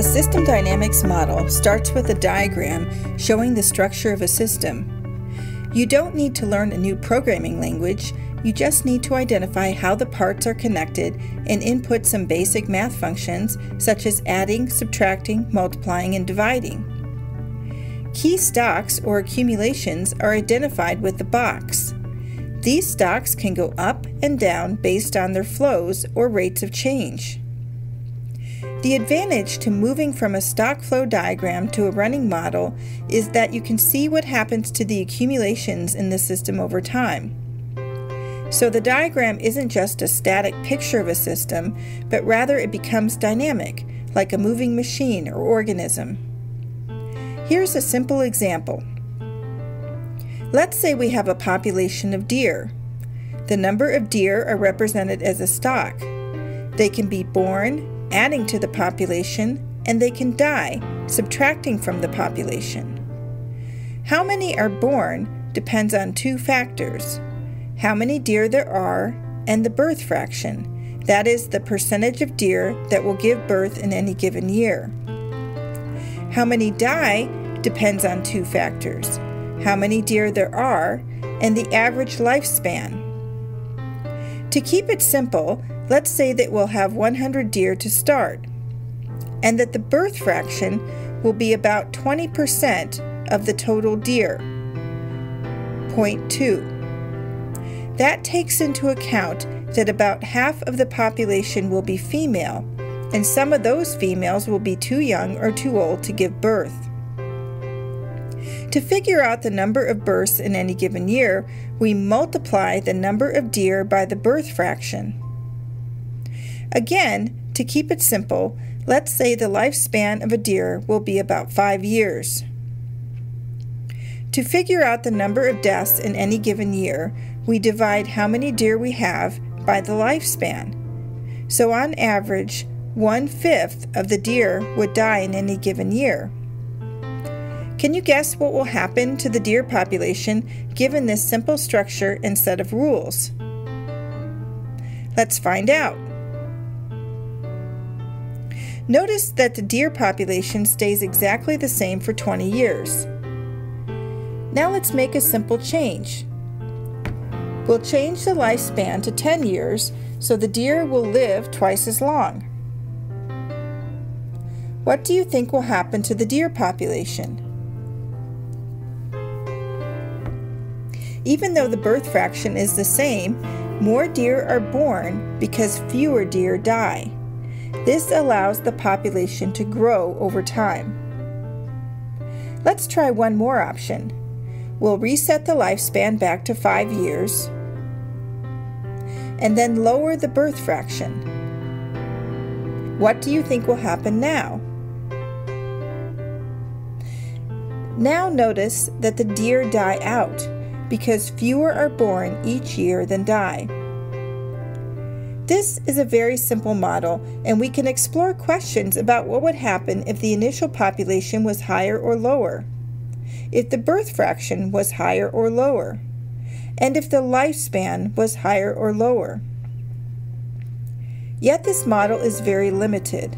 A system dynamics model starts with a diagram showing the structure of a system. You don't need to learn a new programming language, you just need to identify how the parts are connected and input some basic math functions such as adding, subtracting, multiplying, and dividing. Key stocks or accumulations are identified with the box. These stocks can go up and down based on their flows or rates of change. The advantage to moving from a stock flow diagram to a running model is that you can see what happens to the accumulations in the system over time. So the diagram isn't just a static picture of a system, but rather it becomes dynamic, like a moving machine or organism. Here's a simple example. Let's say we have a population of deer. The number of deer are represented as a stock. They can be born, adding to the population, and they can die, subtracting from the population. How many are born depends on two factors how many deer there are and the birth fraction, that is, the percentage of deer that will give birth in any given year. How many die depends on two factors how many deer there are and the average lifespan. To keep it simple, let's say that we'll have 100 deer to start, and that the birth fraction will be about 20% of the total deer, 0.2. That takes into account that about half of the population will be female, and some of those females will be too young or too old to give birth. To figure out the number of births in any given year, we multiply the number of deer by the birth fraction. Again, to keep it simple, let's say the lifespan of a deer will be about five years. To figure out the number of deaths in any given year, we divide how many deer we have by the lifespan. So on average, one-fifth of the deer would die in any given year. Can you guess what will happen to the deer population given this simple structure and set of rules? Let's find out. Notice that the deer population stays exactly the same for 20 years. Now let's make a simple change. We'll change the lifespan to 10 years so the deer will live twice as long. What do you think will happen to the deer population? Even though the birth fraction is the same, more deer are born because fewer deer die. This allows the population to grow over time. Let's try one more option. We'll reset the lifespan back to 5 years and then lower the birth fraction. What do you think will happen now? Now notice that the deer die out because fewer are born each year than die. This is a very simple model, and we can explore questions about what would happen if the initial population was higher or lower, if the birth fraction was higher or lower, and if the lifespan was higher or lower. Yet this model is very limited.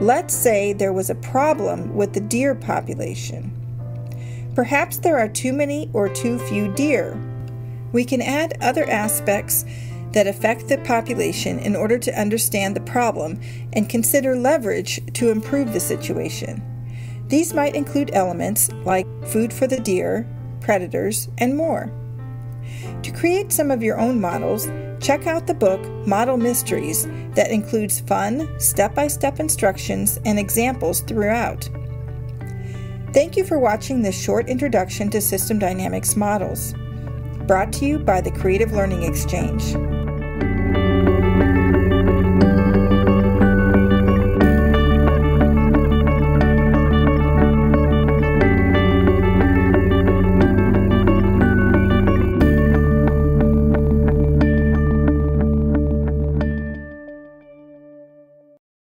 Let's say there was a problem with the deer population. Perhaps there are too many or too few deer. We can add other aspects that affect the population in order to understand the problem and consider leverage to improve the situation. These might include elements like food for the deer, predators, and more. To create some of your own models, check out the book Model Mysteries that includes fun, step by step instructions and examples throughout. Thank you for watching this short introduction to System Dynamics models, brought to you by the Creative Learning Exchange.